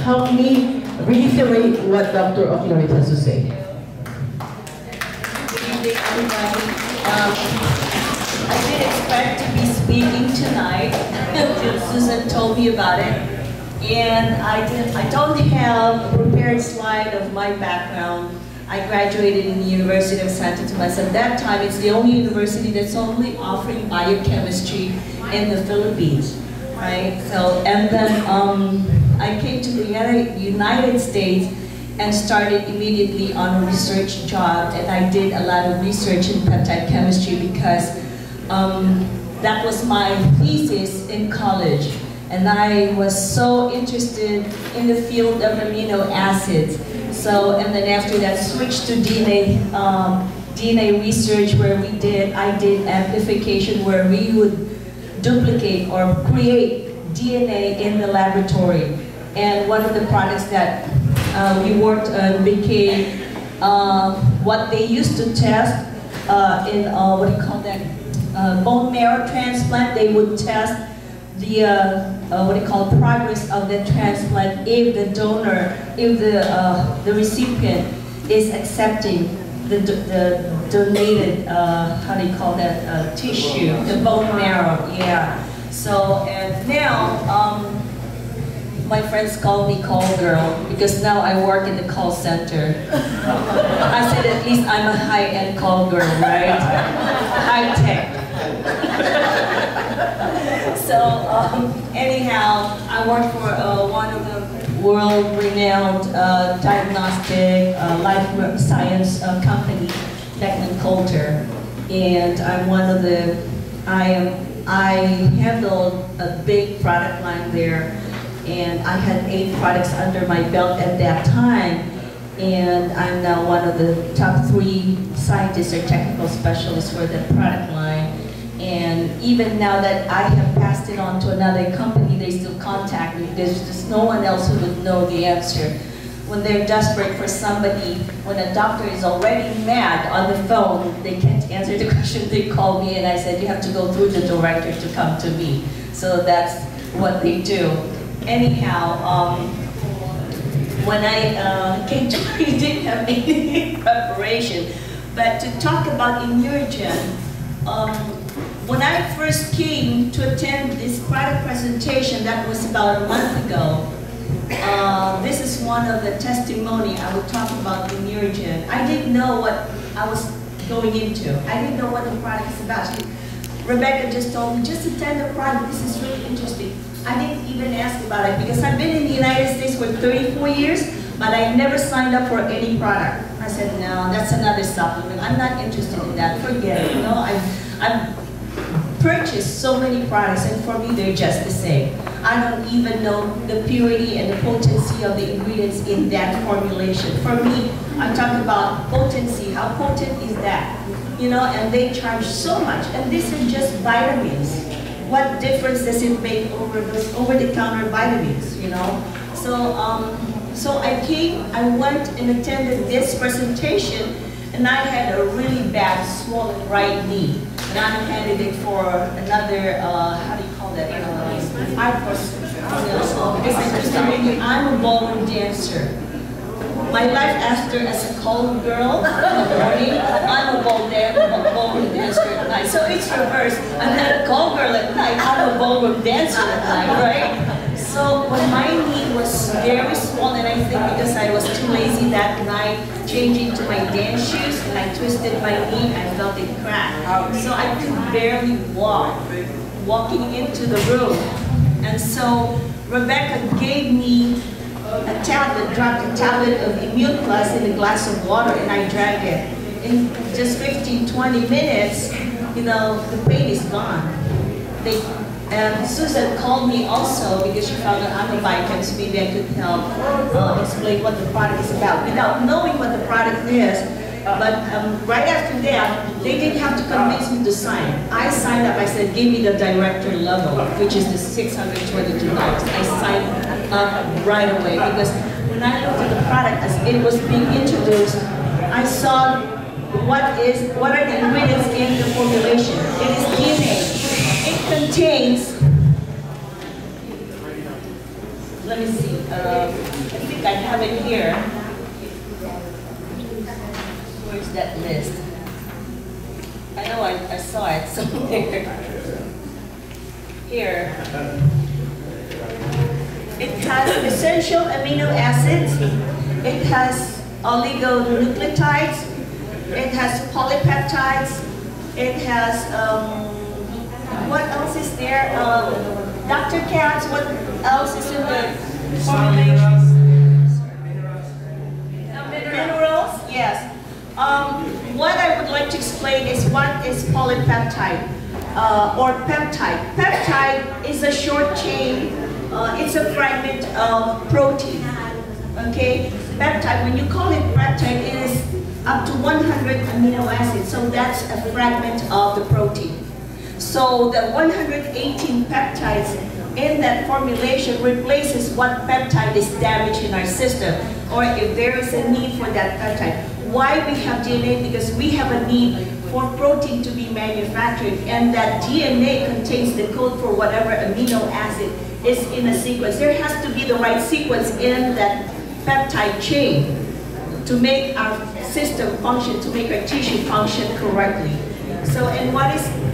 help me reiterate what Dr. Okinorit has to say. Good evening, everybody. Um, I did expect to be speaking tonight. Susan told me about it. And I, did, I don't have a prepared slide of my background. I graduated in the University of Santo Tomas. At that time, it's the only university that's only offering biochemistry in the Philippines, right? So, and then um, I came to the United States and started immediately on a research job. And I did a lot of research in peptide chemistry because um, that was my thesis in college. And I was so interested in the field of amino acids. So, and then after that, switched to DNA, um, DNA research where we did, I did amplification where we would duplicate or create DNA in the laboratory. And one of the products that uh, we worked on became uh, what they used to test uh, in, uh, what do you call that, uh, bone marrow transplant. They would test the uh, what do you call progress of the transplant if the donor, if the the recipient is accepting the the donated how do you call that tissue, the bone marrow, yeah. So and now. Um, my friends call me call girl because now I work in the call center. I said at least I'm a high-end call girl, right? High tech. so um, anyhow, I work for uh, one of the world-renowned uh, diagnostic uh, life science uh, company, Beckman Coulter, and I'm one of the. I am. I handle a big product line there, and I had eight products under my belt at that time. And I'm now one of the top three scientists or technical specialists for that product line. And even now that I have passed it on to another company, they still contact me. There's just no one else who would know the answer. When they're desperate for somebody, when a doctor is already mad on the phone, they can't answer the question, they call me and I said, you have to go through the director to come to me. So that's what they do. Anyhow, um, when I uh, came to we didn't have any preparation. But to talk about Imuregen, um, when I first came to attend this product presentation, that was about a month ago, uh, this is one of the testimony I would talk about Imuregen. I didn't know what I was going into. I didn't know what the product is about. Rebecca just told me, just attend the product, this is really interesting. I didn't even ask about it because I've been in the United States for 34 years, but I never signed up for any product. I said, no, that's another supplement. I'm not interested in that. Forget it. You know, I've, I've purchased so many products, and for me, they're just the same. I don't even know the purity and the potency of the ingredients in that formulation. For me, I'm talking about potency. How potent is that? You know, and they charge so much. And these are just vitamins. What difference does it make over those over-the-counter vitamins, you know? So, um, so I came, I went and attended this presentation, and I had a really bad swollen right knee. And I'm a candidate for another, uh, how do you call that? Uh, art. I'm a ballroom dancer. My life after as a cold girl in the morning, I'm a ball ballroom dancer at night. So it's reversed. I'm not a cold girl at night, I'm a ballroom dancer at night, right? So when my knee was very swollen, I think because I was too lazy that night, changing to my dance shoes, and I twisted my knee, I felt it crack. So I could barely walk, walking into the room. And so Rebecca gave me a tablet, dropped a tablet of Immune Plus in a glass of water, and I drank it. In just 15, 20 minutes, you know, the pain is gone. They, and Susan called me also because she found out I'm a biochemist, maybe I could help uh, explain what the product is about without knowing what the product is. But um, right after that, they didn't have to convince me to sign. I signed up, I said, give me the director level, which is the $622. I signed up right away because when I looked at the product as it was being introduced, I saw what is what are the Contains let me see, uh, I think I have it here. Where's that list? I know I, I saw it somewhere. Here. It has essential amino acids. It has oligonucleotides. It has polypeptides. It has, um, else is there? Um, Dr. Katz, what else is in the formulation? Minerals, yes. Um, what I would like to explain is what is polypeptide uh, or peptide. Peptide is a short chain, uh, it's a fragment of protein. Okay? Peptide, when you call it peptide, it is up to 100 amino acids, so that's a fragment of the protein. So the 118 peptides in that formulation replaces what peptide is damaged in our system, or if there is a need for that peptide. Why we have DNA? Because we have a need for protein to be manufactured, and that DNA contains the code for whatever amino acid is in a sequence. There has to be the right sequence in that peptide chain to make our system function, to make our tissue function correctly. So, and what is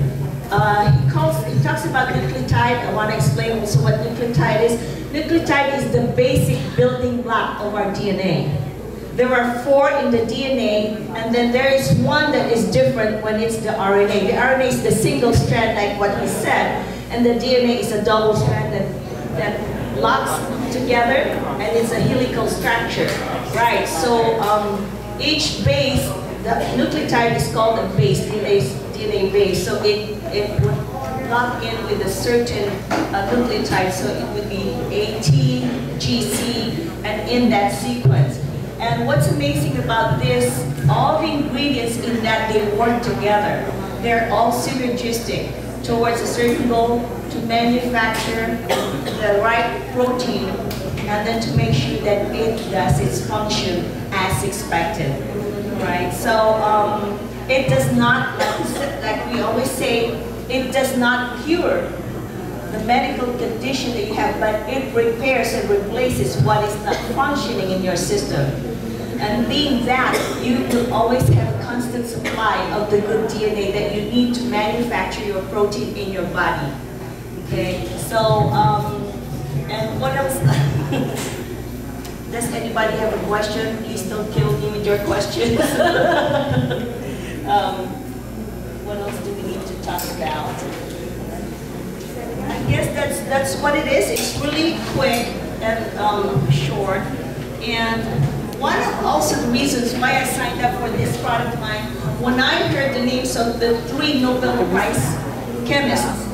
uh, he calls, he talks about nucleotide. I want to explain also what nucleotide is. Nucleotide is the basic building block of our DNA. There are four in the DNA, and then there is one that is different when it's the RNA. The RNA is the single strand, like what he said, and the DNA is a double strand that, that locks together, and it's a helical structure. Right, so um, each base, the nucleotide is called a base, DNA, DNA base, so it, it would lock in with a certain uh, nucleotide, so it would be AT, GC, and in that sequence. And what's amazing about this, all the ingredients in that, they work together. They're all synergistic towards a certain goal to manufacture the right protein and then to make sure that it does its function as expected, right? So um, it does not, like, we always say, it does not cure the medical condition that you have, but it repairs and replaces what is not functioning in your system. And being that, you will always have a constant supply of the good DNA that you need to manufacture your protein in your body. Okay, so, um, and what else? Does anybody have a question? Please don't kill me with your questions. um, what else do we need to talk about? I guess that's that's what it is. It's really quick and um, short. And one of also the reasons why I signed up for this product line, when I heard the names of the three Nobel Prize chemists